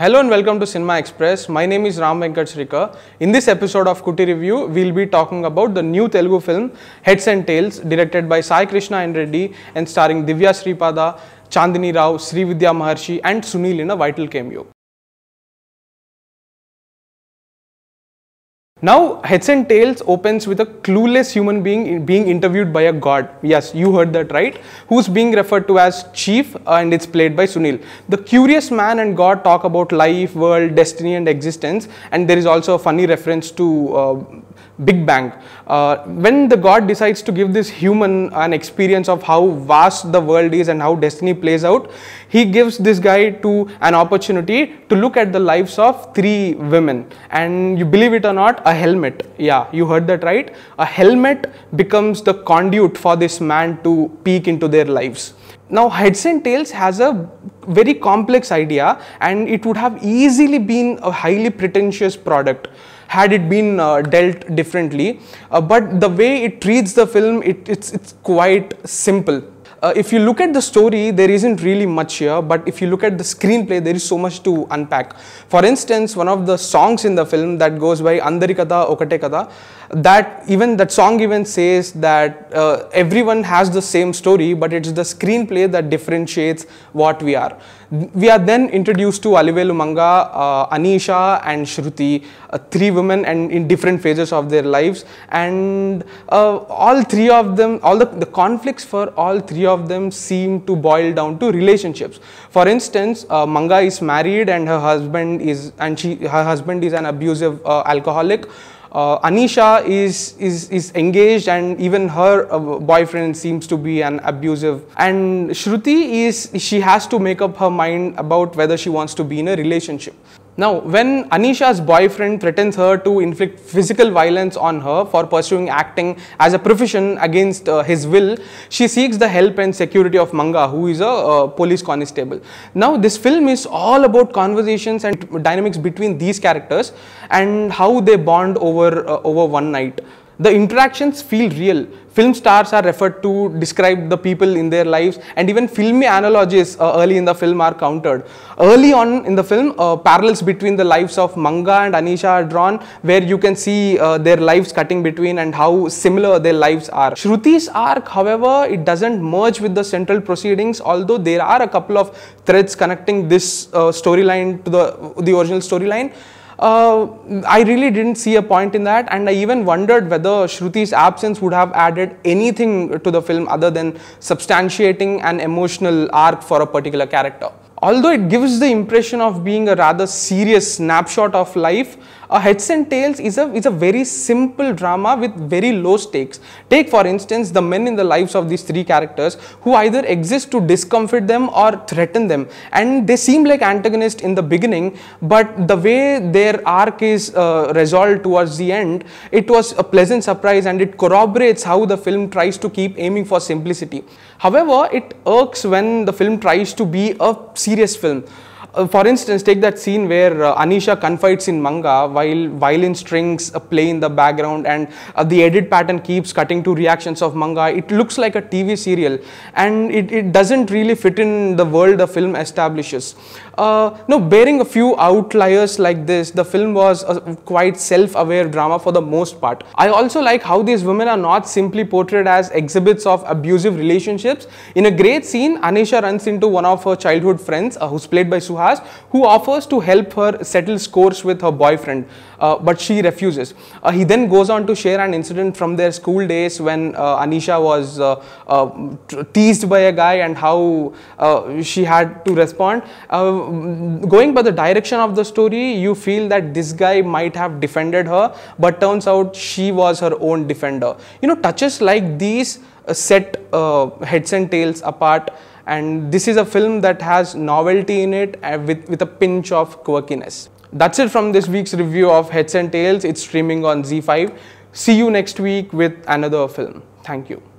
Hello and welcome to Cinema Express. My name is Ram Venkat Srikar. In this episode of Kutty Review, we'll be talking about the new Telugu film Heads and Tales, directed by Sai Krishna Enreddy and starring Divya Sripada, Chandini Rao, Sri Vidya Maharshi, and Sunil in a vital cameo. Now, Heads and Tales opens with a clueless human being being interviewed by a god. Yes, you heard that right. Who's being referred to as Chief, and it's played by Sunil. The curious man and god talk about life, world, destiny, and existence. And there is also a funny reference to uh, Big Bang. Uh, when the god decides to give this human an experience of how vast the world is and how destiny plays out, he gives this guy to an opportunity to look at the lives of three women. And you believe it or not, a helmet. Yeah, you heard that right. A helmet becomes the conduit for this man to peek into their lives. Now, Heads and Tales has a very complex idea and it would have easily been a highly pretentious product had it been uh, dealt differently. Uh, but the way it treats the film, it, it's, it's quite simple. Uh, if you look at the story, there isn't really much here, but if you look at the screenplay, there is so much to unpack. For instance, one of the songs in the film that goes by Andari Kada Okate Kada, that even that song even says that uh, everyone has the same story, but it's the screenplay that differentiates what we are. We are then introduced to Alivelu Manga, uh, Anisha, and Shruti, uh, three women, and in different phases of their lives, and uh, all three of them, all the, the conflicts for all three of them seem to boil down to relationships. For instance, uh, Manga is married, and her husband is, and she, her husband is an abusive uh, alcoholic. Uh, Anisha is, is, is engaged and even her uh, boyfriend seems to be an abusive. And Shruti is, she has to make up her mind about whether she wants to be in a relationship. Now, when Anisha's boyfriend threatens her to inflict physical violence on her for pursuing acting as a profession against uh, his will, she seeks the help and security of Manga, who is a uh, police constable. Now, this film is all about conversations and dynamics between these characters and how they bond over uh, over one night the interactions feel real. Film stars are referred to describe the people in their lives and even filmy analogies uh, early in the film are countered. Early on in the film, uh, parallels between the lives of Manga and Anisha are drawn where you can see uh, their lives cutting between and how similar their lives are. Shruti's arc, however, it doesn't merge with the central proceedings although there are a couple of threads connecting this uh, storyline to the, the original storyline uh, I really didn't see a point in that and I even wondered whether Shruti's absence would have added anything to the film other than substantiating an emotional arc for a particular character. Although it gives the impression of being a rather serious snapshot of life, a Heads and Tales is a, is a very simple drama with very low stakes. Take for instance the men in the lives of these three characters who either exist to discomfort them or threaten them and they seem like antagonists in the beginning but the way their arc is uh, resolved towards the end, it was a pleasant surprise and it corroborates how the film tries to keep aiming for simplicity. However, it irks when the film tries to be a serious film. Uh, for instance, take that scene where uh, Anisha confides in manga while violin strings uh, play in the background and uh, the edit pattern keeps cutting to reactions of manga. It looks like a TV serial and it, it doesn't really fit in the world the film establishes. Uh, no, bearing a few outliers like this, the film was a quite self-aware drama for the most part. I also like how these women are not simply portrayed as exhibits of abusive relationships. In a great scene, Anisha runs into one of her childhood friends uh, who's played by Suhas who offers to help her settle scores with her boyfriend uh, but she refuses. Uh, he then goes on to share an incident from their school days when uh, Anisha was uh, uh, teased by a guy and how she had to respond. going by the direction of the story, you feel that this guy might have defended her, but turns out she was her own defender. You know, touches like these set heads and tales apart and this is a film that has novelty in it uh, with, with a pinch of quirkiness. That's it from this week's review of Heads and Tales. It's streaming on ZEE5. See you next week with another film. Thank you.